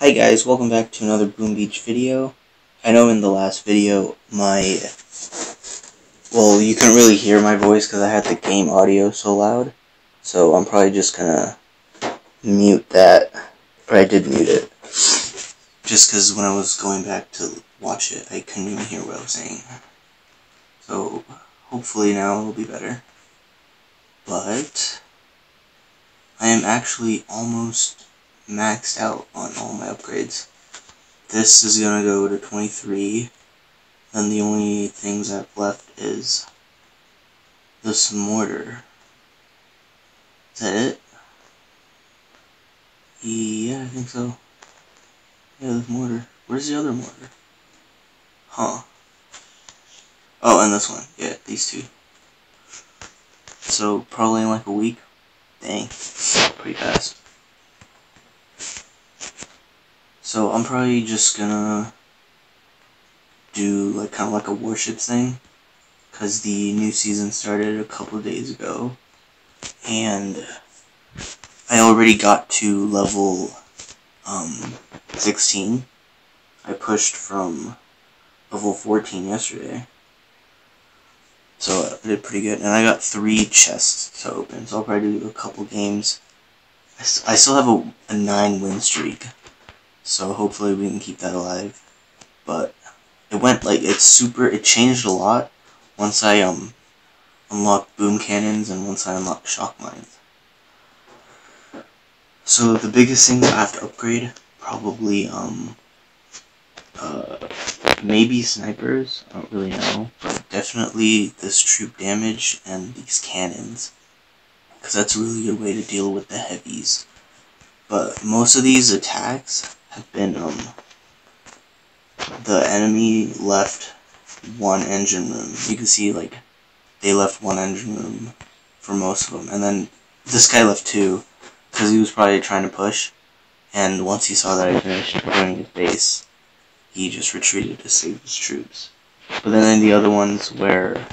Hi guys, welcome back to another Boom Beach video. I know in the last video my... Well, you couldn't really hear my voice because I had the game audio so loud. So I'm probably just gonna mute that. Or I did mute it. Just because when I was going back to watch it, I couldn't even hear what I was saying. So, hopefully now it'll be better. But... I am actually almost maxed out on all my upgrades. This is gonna go to 23. Then the only things I've left is this mortar. Is that it? Yeah, I think so. Yeah, the mortar. Where's the other mortar? Huh. Oh, and this one. Yeah, these two. So, probably in like a week. Dang. Pretty fast. So I'm probably just gonna do like kind of like a warship thing. Because the new season started a couple days ago. And I already got to level um, 16. I pushed from level 14 yesterday. So I did pretty good. And I got three chests to open, so I'll probably do a couple games. I, still have a, a 9 win streak, so hopefully we can keep that alive. But it went, like, it's super, it changed a lot once I, um, unlocked boom cannons and once I unlocked shock mines. So the biggest thing that I have to upgrade, probably, um, uh, maybe snipers, I don't really know, but definitely this troop damage and these cannons, because that's a really good way to deal with the heavies. But most of these attacks have been, um, the enemy left one engine room. You can see, like, they left one engine room for most of them, and then this guy left two, because he was probably trying to push, and once he saw that I finished burning his base, he just retreated to save his troops. But then in the other ones where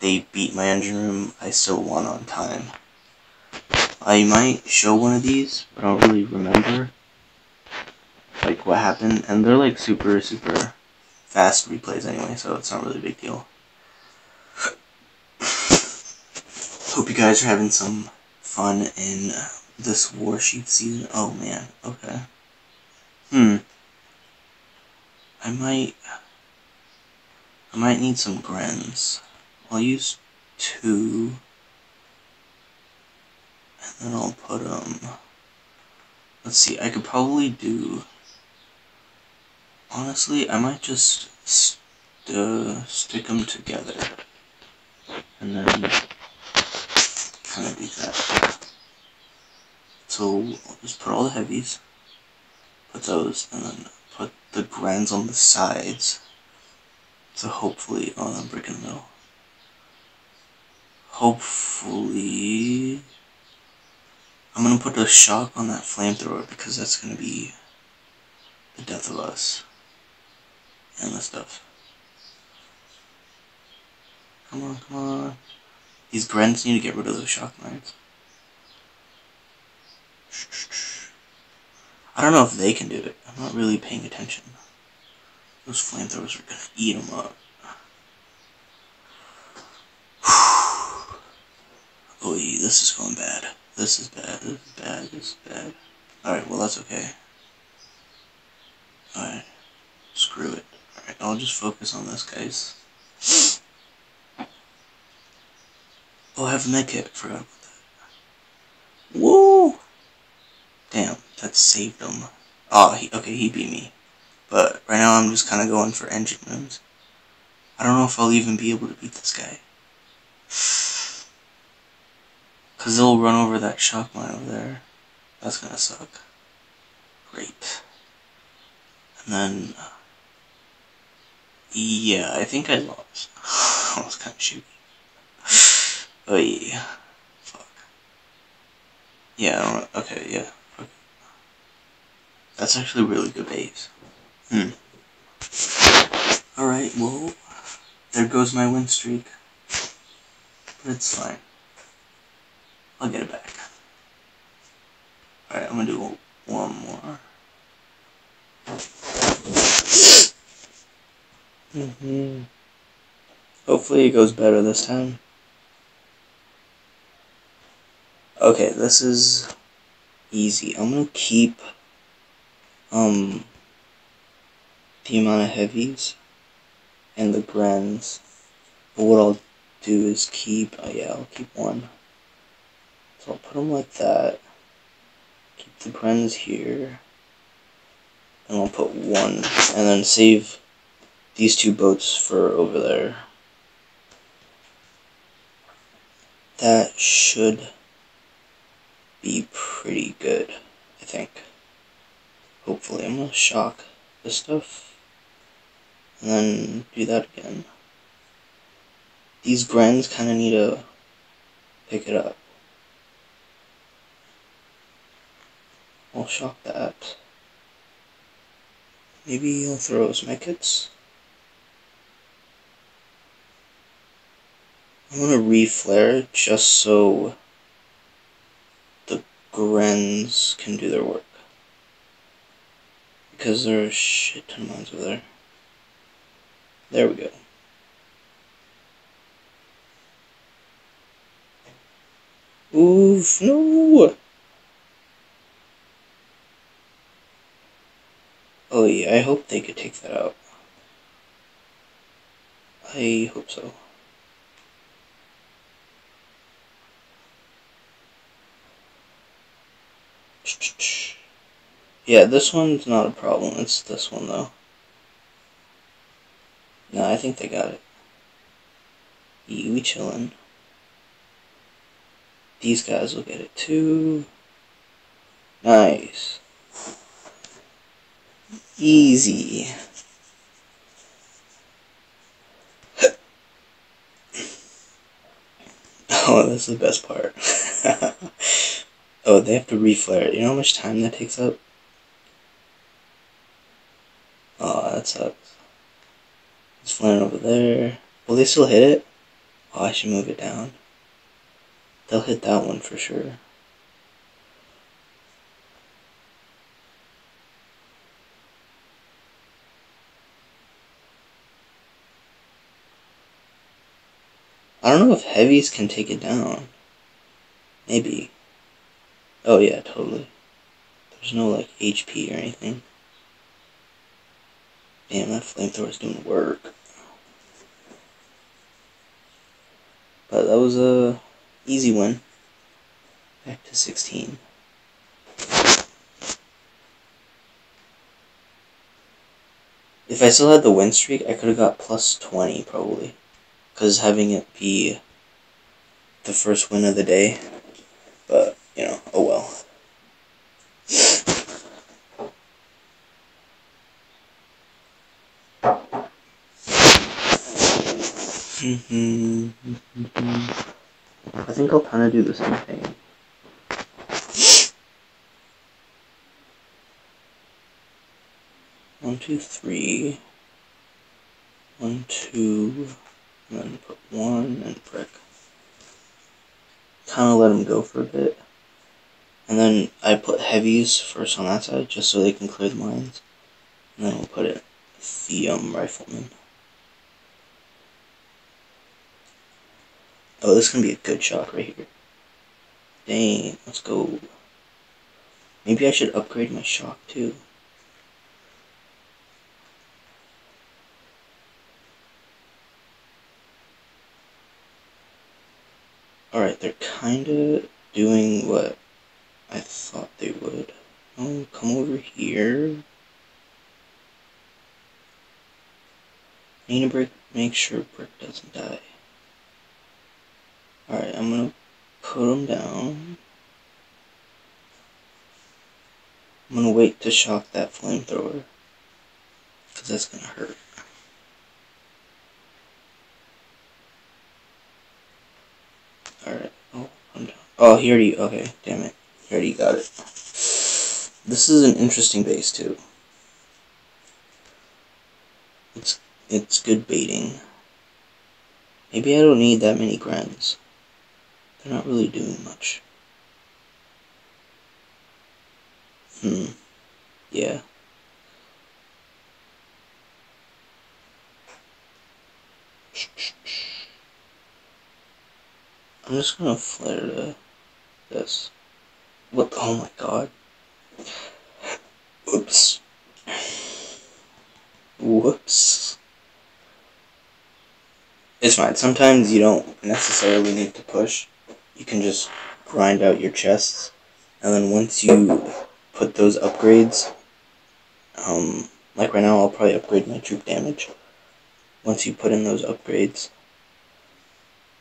they beat my engine room, I still won on time. I might show one of these, but I don't really remember like what happened, and they're like super super fast replays anyway, so it's not really a big deal. Hope you guys are having some fun in this War Warship season. Oh man, okay. Hmm. I might... I might need some Grens. I'll use two. And then I'll put them... Um, let's see, I could probably do... Honestly, I might just st uh, stick them together. And then kind of do that. So, I'll just put all the heavies, put those, and then put the Grens on the sides. So hopefully, oh, I'm breaking the middle. Hopefully, I'm gonna put a shock on that flamethrower because that's gonna be the death of us and the stuff. Come on, come on. These Grens need to get rid of those shock mines. I don't know if they can do it. I'm not really paying attention. Those flamethrowers are gonna eat them up. oh, this is going bad. This is bad. This is bad. This is bad. Alright, well, that's okay. Alright. Screw it. I'll just focus on this, guys. Oh, I have a medkit. Forgot about that. Woo! Damn, that saved him. Oh, he, okay, he beat me. But right now I'm just kind of going for engine rooms. I don't know if I'll even be able to beat this guy. Because they'll run over that shock mine over there. That's going to suck. Great. And then... Uh, Yeah, I think I lost. I was kind of shooting. Oh yeah. Fuck. Yeah, okay, yeah. That's actually really good base. Hmm. Alright, well, there goes my win streak. But it's fine. I'll get it back. Alright, I'm gonna do one more. Mm-hmm. Hopefully it goes better this time. Okay, this is easy. I'm gonna keep um the amount of heavies and the grens. But what I'll do is keep, oh yeah, I'll keep one. So I'll put them like that. Keep the grens here. And I'll put one, and then save these two boats for over there. That should be pretty good, I think. Hopefully, I'm gonna shock this stuff and then do that again. These grens kind of need to pick it up. I'll shock that. Maybe I'll throw some medkits. I'm gonna reflare just so the grens can do their work. Because there are a shit ton of mines over there. There we go. Oof, no! Oh yeah, I hope they could take that out. I hope so. Yeah, this one's not a problem. It's this one, though. No, I think they got it. You chillin'. These guys will get it, too. Nice. Easy. oh, that's the best part. oh, they have to reflare it. You know how much time that takes up? Oh, that sucks. It's flying over there. Will they still hit it? Oh, I should move it down. They'll hit that one for sure. I don't know if heavies can take it down. Maybe. Oh yeah, totally. There's no like HP or anything. Damn, that flamethrower's doing work. But that was a easy win. Back to 16. If I still had the win streak, I could have got plus 20 probably because having it be the first win of the day, but you know, oh well. I think I'll kind of do the same thing. One, two, three. One, two and then put one and brick. Kind of let them go for a bit. And then I put heavies first on that side, just so they can clear the mines. And then we'll put it the um, rifleman. Oh, this is gonna be a good shot right here. Dang, let's go. Maybe I should upgrade my shock too. Alright, they're kinda doing what I thought they would. Oh, come over here. I need to break, make sure Brick doesn't die. Alright, I'm gonna put him down. I'm gonna wait to shock that flamethrower. Because that's gonna hurt. Alright. Oh, I'm. Oh, he already. Okay, damn it. He already got it. This is an interesting base, too. It's, it's good baiting. Maybe I don't need that many grens. They're not really doing much. Hmm. Yeah. I'm just gonna flare to this. What? Oh my god. Oops. Whoops. It's fine. Sometimes you don't necessarily need to push. You can just grind out your chests. And then once you put those upgrades, um, like right now I'll probably upgrade my troop damage. Once you put in those upgrades,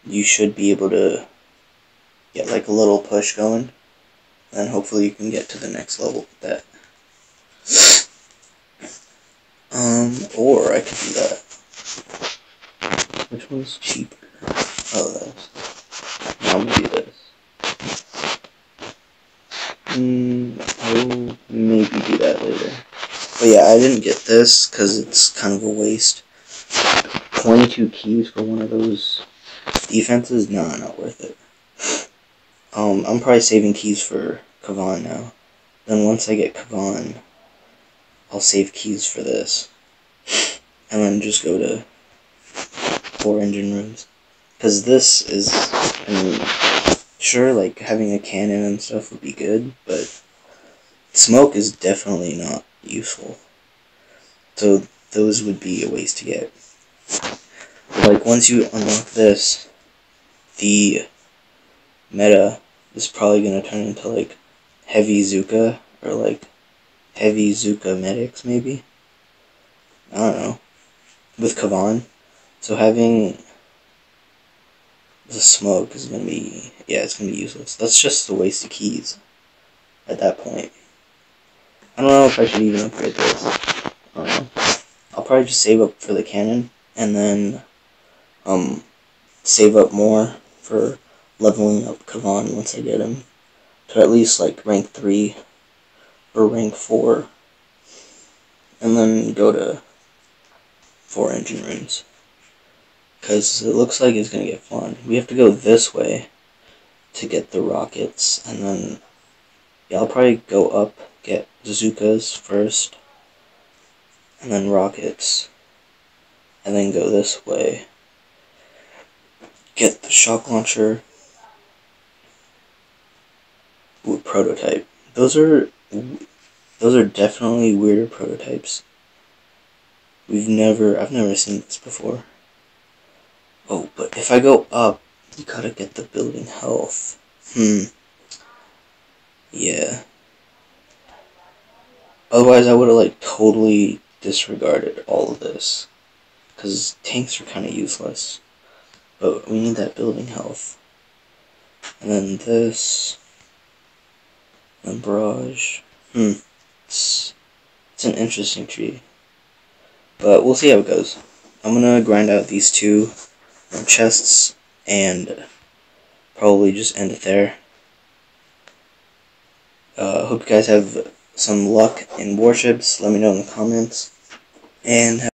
you should be able to get like a little push going. And hopefully you can get to the next level with that. Um, or I could do that. Which one's cheaper? Oh, this. I'm gonna do this. Hmm, I'll maybe do that later. But yeah, I didn't get this because it's kind of a waste. 22 keys for one of those defenses? Nah, not worth it. Um, I'm probably saving keys for Kavan now. Then once I get Kavan, I'll save keys for this. And then just go to four engine rooms. Because this is, I mean, sure, like having a cannon and stuff would be good, but smoke is definitely not useful. So those would be a waste to get. Like once you unlock this, the meta is probably gonna turn into like heavy Zooka or like heavy Zooka medics maybe. I don't know. With Kavan. So having the smoke is gonna be yeah, it's gonna be useless. That's just a waste of keys at that point. I don't know if I should even upgrade this. I don't know. I'll probably just save up for the cannon and then um save up more for leveling up Kavan once I get him to at least like rank 3 or rank 4 and then go to 4 engine rooms because it looks like it's going to get fun. We have to go this way to get the rockets and then yeah, I'll probably go up, get Zookas first and then rockets and then go this way get the shock launcher Ooh, prototype. Those are those are definitely weirder prototypes. We've never I've never seen this before. Oh, but if I go up, you gotta get the building health. Hmm. Yeah. Otherwise, I would have like totally disregarded all of this, because tanks are kind of useless. But we need that building health. And then this. And barrage. Hmm. It's, it's an interesting tree. But we'll see how it goes. I'm gonna grind out these two chests and probably just end it there. Uh, hope you guys have some luck in warships. Let me know in the comments. And